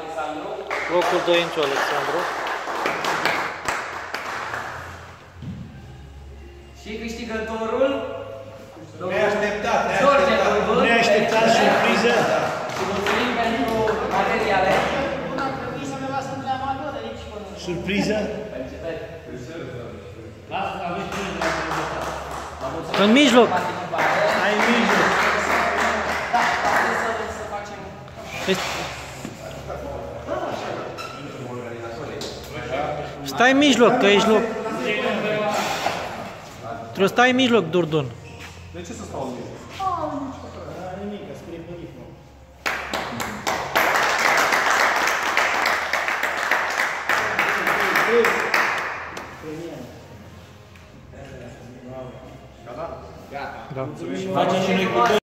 Alexandru. Locul 2 Inciu Alexandru. Și câștigătorul Neașteptat, George neașteptat. Gândul. Neașteptat surpriză. Și mulțumim pentru materiale. Una trebuie să ne lasă între amatori aici până. Surpriză. În mijloc. Participare. Ai mijloc. Da, poate să, să facem... Stai în mijloc, că ești loc. Trebuie să stai în mijloc, Durdun. De ce să stau în mijloc? Nimic, scrie pe uniform. Da. Facem și